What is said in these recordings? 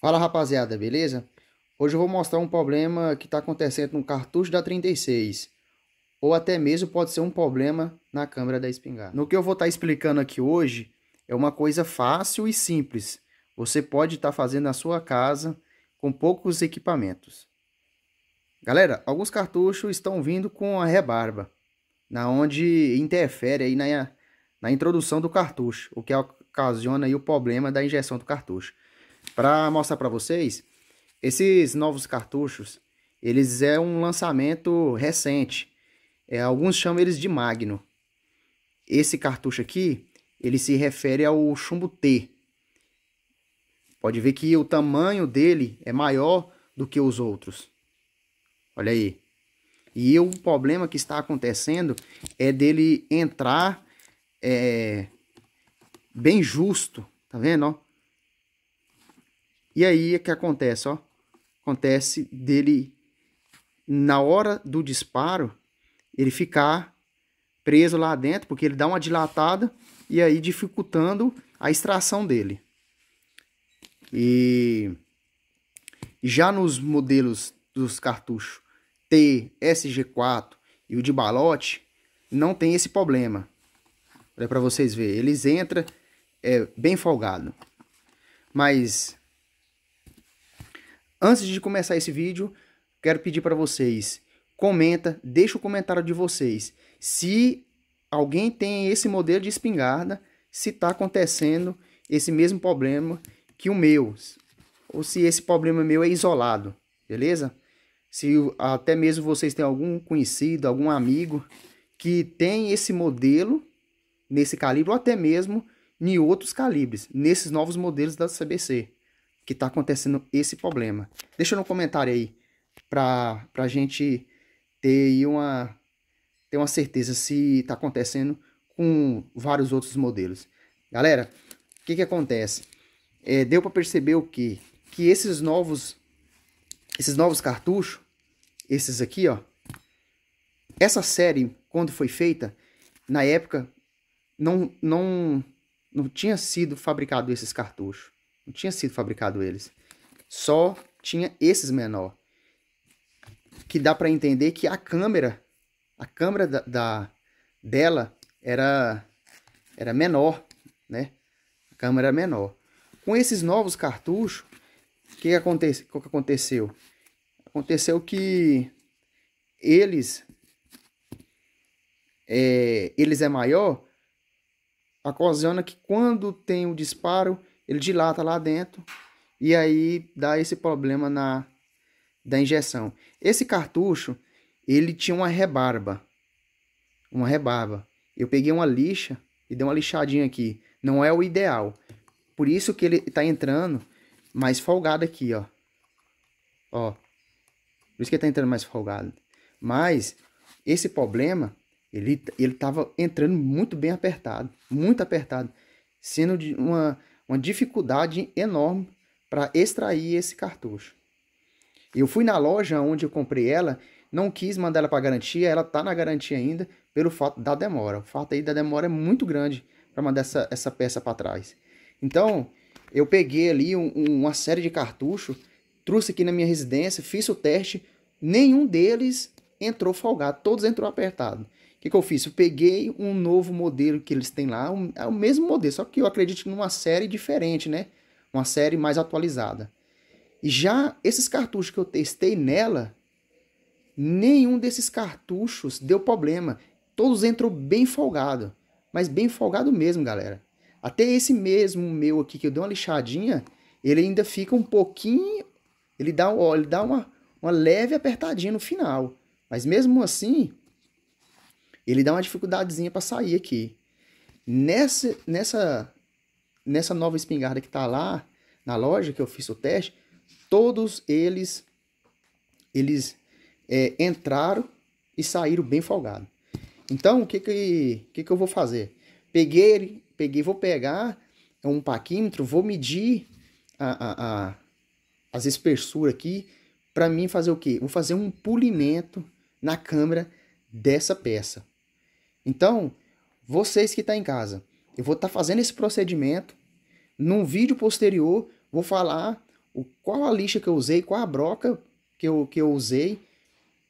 Fala rapaziada, beleza? Hoje eu vou mostrar um problema que está acontecendo no cartucho da 36 ou até mesmo pode ser um problema na câmera da espingarda. No que eu vou estar tá explicando aqui hoje é uma coisa fácil e simples. Você pode estar tá fazendo na sua casa com poucos equipamentos. Galera, alguns cartuchos estão vindo com a rebarba, na onde interfere aí na, na introdução do cartucho, o que ocasiona aí o problema da injeção do cartucho. Para mostrar para vocês, esses novos cartuchos, eles é um lançamento recente. É, alguns chamam eles de Magno. Esse cartucho aqui, ele se refere ao chumbo T. Pode ver que o tamanho dele é maior do que os outros. Olha aí. E o problema que está acontecendo é dele entrar é, bem justo. Tá vendo, ó? E aí é que acontece, ó. Acontece dele, na hora do disparo, ele ficar preso lá dentro, porque ele dá uma dilatada e aí dificultando a extração dele. E já nos modelos dos cartuchos T, SG4 e o de balote, não tem esse problema. Olha para vocês verem, eles entram é, bem folgado. Mas Antes de começar esse vídeo, quero pedir para vocês, comenta, deixa o comentário de vocês. Se alguém tem esse modelo de espingarda, se está acontecendo esse mesmo problema que o meu, ou se esse problema meu é isolado, beleza? Se até mesmo vocês têm algum conhecido, algum amigo que tem esse modelo nesse calibre, ou até mesmo em outros calibres, nesses novos modelos da CBC que está acontecendo esse problema. Deixa no comentário aí para a gente ter uma, ter uma certeza se está acontecendo com vários outros modelos. Galera, o que, que acontece? É, deu para perceber o que? Que esses novos, esses novos cartuchos, esses aqui, ó, essa série, quando foi feita, na época, não, não, não tinha sido fabricado esses cartuchos. Não tinha sido fabricado eles. Só tinha esses menor. Que dá para entender que a câmera, a câmera da, da, dela era era menor, né? A câmera era menor. Com esses novos cartuchos, o que, aconte, que aconteceu? Aconteceu que eles é, eles é maior, ocasiona que quando tem o disparo, ele dilata lá dentro e aí dá esse problema na da injeção. Esse cartucho, ele tinha uma rebarba. Uma rebarba. Eu peguei uma lixa e dei uma lixadinha aqui. Não é o ideal. Por isso que ele está entrando mais folgado aqui, ó. Ó. Por isso que ele tá entrando mais folgado. Mas esse problema, ele ele tava entrando muito bem apertado, muito apertado, sendo de uma uma dificuldade enorme para extrair esse cartucho. Eu fui na loja onde eu comprei ela, não quis mandar ela para garantia, ela tá na garantia ainda, pelo fato da demora. O fato aí da demora é muito grande para mandar essa, essa peça para trás. Então, eu peguei ali um, uma série de cartuchos, trouxe aqui na minha residência, fiz o teste, nenhum deles entrou folgado, todos entrou apertado. O que, que eu fiz? Eu peguei um novo modelo que eles têm lá, um, é o mesmo modelo, só que eu acredito numa série diferente, né? Uma série mais atualizada. E já esses cartuchos que eu testei nela, nenhum desses cartuchos deu problema. Todos entram bem folgado, mas bem folgado mesmo, galera. Até esse mesmo meu aqui que eu dei uma lixadinha, ele ainda fica um pouquinho, ele dá, ó, ele dá uma, uma leve apertadinha no final. Mas mesmo assim, ele dá uma dificuldadezinha para sair aqui. Nessa, nessa, nessa nova espingarda que está lá na loja que eu fiz o teste, todos eles eles é, entraram e saíram bem folgados. Então, o que que, que que eu vou fazer? Peguei peguei, vou pegar um paquímetro, vou medir a, a, a as espessuras aqui para mim fazer o quê? Vou fazer um polimento na câmera dessa peça. Então, vocês que estão tá em casa, eu vou estar tá fazendo esse procedimento. Num vídeo posterior, vou falar o, qual a lixa que eu usei, qual a broca que eu, que eu usei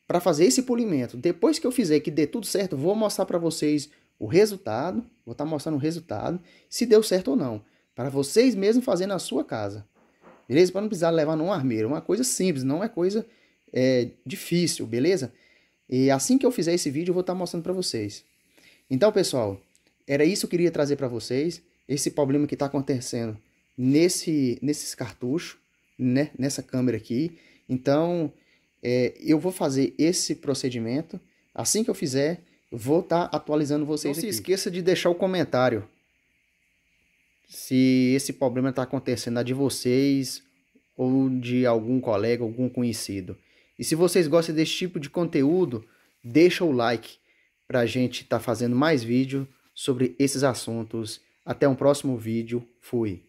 para fazer esse polimento. Depois que eu fizer que dê tudo certo, vou mostrar para vocês o resultado, vou estar tá mostrando o resultado, se deu certo ou não, para vocês mesmos fazerem na sua casa. Beleza? Para não precisar levar num armeiro. Uma coisa simples, não é coisa é, difícil, beleza? E assim que eu fizer esse vídeo, eu vou estar tá mostrando para vocês. Então, pessoal, era isso que eu queria trazer para vocês. Esse problema que está acontecendo nesse, nesses cartuchos, né? nessa câmera aqui. Então, é, eu vou fazer esse procedimento. Assim que eu fizer, vou estar tá atualizando vocês Não aqui. se esqueça de deixar o comentário se esse problema está acontecendo na de vocês ou de algum colega, algum conhecido. E se vocês gostam desse tipo de conteúdo, deixa o like para a gente estar tá fazendo mais vídeo sobre esses assuntos. Até um próximo vídeo. Fui!